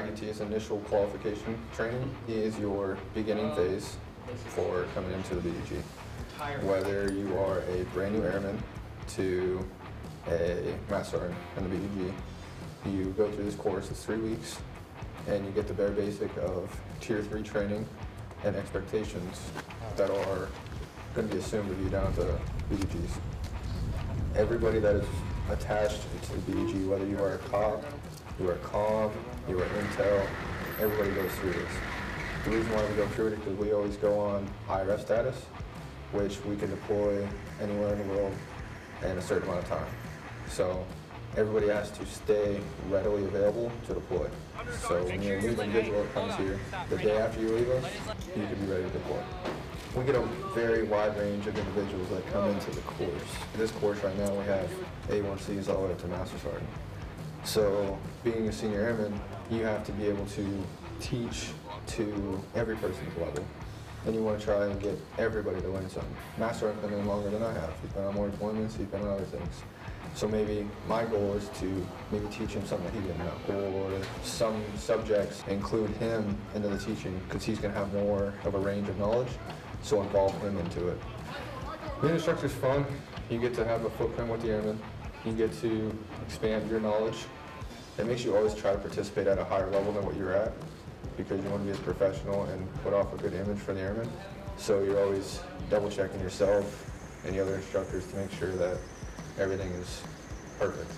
IQT's initial qualification training is your beginning oh. phase for coming into the BDG. Whether you are a brand new airman to a master sergeant in the BDG, you go through this course, it's three weeks, and you get the bare basic of tier three training and expectations that are going to be assumed of you down at the BDGs. Everybody that is attached to the BDG, whether you are a cop, you are comm, you are intel, everybody goes through this. The reason why we go through it is because we always go on IRF status, which we can deploy anywhere in the world in a certain amount of time. So everybody has to stay readily available to deploy. So when your new individual comes here, the day after you leave us, you can be ready to deploy. We get a very wide range of individuals that come into the course. This course right now, we have A1Cs all the way up to Master Sergeant. So being a senior airman, you have to be able to teach to every person's level. And you want to try and get everybody to learn something. Master Sergeant's been in longer than I have. He's been on more deployments, he's been on other things. So maybe my goal is to maybe teach him something that he didn't know. Or some subjects include him into the teaching because he's going to have more of a range of knowledge. So involve him into it. Being an instructor is fun. You get to have a footprint with the airmen. You get to expand your knowledge. It makes you always try to participate at a higher level than what you're at because you want to be as professional and put off a good image for the airmen. So you're always double checking yourself and the other instructors to make sure that everything is perfect.